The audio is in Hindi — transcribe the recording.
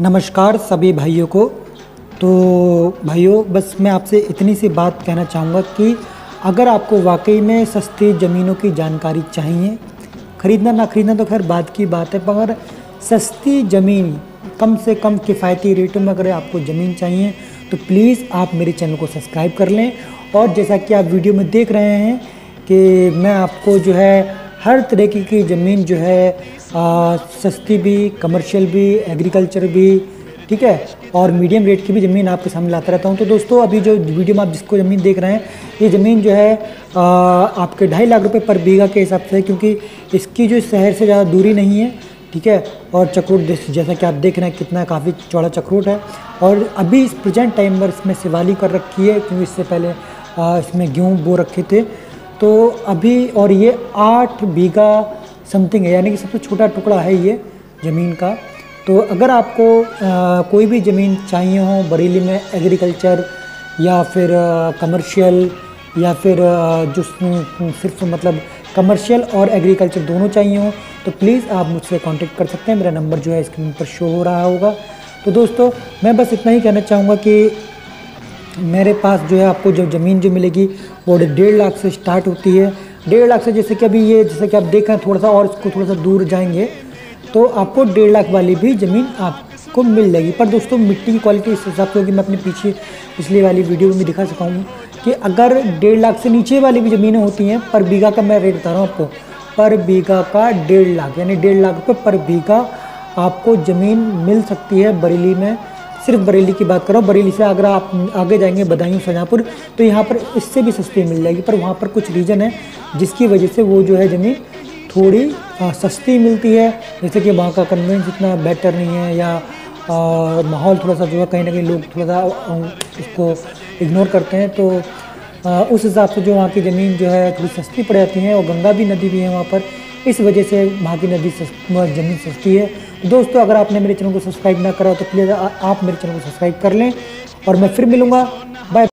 नमस्कार सभी भाइयों को। तो भाइयों, बस मैं आपसे इतनी सी बात कहना चाहूँगा कि अगर आपको वाकई में सस्ती ज़मीनों की जानकारी चाहिए, ख़रीदना ना ख़रीदना तो खैर बात की बात है मगर सस्ती ज़मीन, कम से कम किफ़ायती रेटों में अगर आपको ज़मीन चाहिए तो प्लीज़ आप मेरे चैनल को सब्सक्राइब कर लें। और जैसा कि आप वीडियो में देख रहे हैं कि मैं आपको जो है हर तरीके की ज़मीन जो है सस्ती भी कमर्शियल भी एग्रीकल्चर भी ठीक है? और मीडियम रेट की भी ज़मीन आपके सामने लाता रहता हूँ। तो दोस्तों अभी जो वीडियो में आप जिसको ज़मीन देख रहे हैं ये ज़मीन जो है आ, आपके ढाई लाख रुपए पर बीघा के हिसाब से है क्योंकि इसकी जो शहर से ज़्यादा दूरी नहीं है ठीक है? और चक्रूट जैसा कि आप देख रहे हैं कितना काफ़ी चौड़ा चक्रूट है। और अभी इस प्रेजेंट टाइम पर इसमें शिवाली कर रखी है क्योंकि इससे पहले आ, इसमें गेहूँ बो रखे थे। तो अभी और ये आठ बीघा समथिंग है यानी कि सबसे छोटा टुकड़ा है ये ज़मीन का। तो अगर आपको आ, कोई भी ज़मीन चाहिए हो बरेली में एग्रीकल्चर या फिर कमर्शियल या फिर जो सिर्फ़ मतलब कमर्शियल और एग्रीकल्चर दोनों चाहिए हो तो प्लीज़ आप मुझसे कांटेक्ट कर सकते हैं। मेरा नंबर जो है स्क्रीन पर शो हो रहा होगा। तो दोस्तों मैं बस इतना ही कहना चाहूँगा कि मेरे पास जो है आपको जो ज़मीन जो मिलेगी वो डेढ़ लाख से स्टार्ट होती है। डेढ़ लाख से, जैसे कि अभी ये, जैसे कि आप देख रहे हैं थोड़ा सा और इसको थोड़ा सा दूर जाएँगे तो आपको डेढ़ लाख वाली भी ज़मीन आपको मिल जाएगी। पर दोस्तों, मिट्टी की क्वालिटी इस हिसाब से होगी, मैं अपने पीछे पिछली वाली वीडियो में दिखा सका हूँ कि अगर डेढ़ लाख से नीचे वाली भी ज़मीनें होती हैं, पर बीघा का मैं रेट बता रहा हूँ आपको, पर बीघा का डेढ़ लाख, यानी डेढ़ लाख रुपये पर बीघा आपको ज़मीन मिल सकती है बरेली में। सिर्फ़ बरेली की बात करो बरेली से अगर आप आगे जाएँगे बदायूं शाहजहाँपुर तो यहाँ पर इससे भी सस्ती मिल जाएगी पर वहाँ पर कुछ रीज़न है जिसकी वजह से वो जो है ज़मीन थोड़ी आ, सस्ती मिलती है। जैसे कि वहाँ का कन्वेंस इतना बेटर नहीं है या माहौल थोड़ा सा जो है कहीं ना कहीं लोग थोड़ा सा उसको इग्नोर करते हैं तो आ, उस हिसाब से जो वहाँ की ज़मीन जो है थोड़ी सस्ती पड़ जाती है और गंगा भी नदी भी है वहाँ पर इस वजह से वहाँ की नदी सस्ती ज़मीन सस्ती है। दोस्तों, अगर आपने मेरे चैनल को सब्सक्राइब ना करा तो प्लीज़ आप मेरे चैनल को सब्सक्राइब कर लें और मैं फिर मिलूँगा। बाय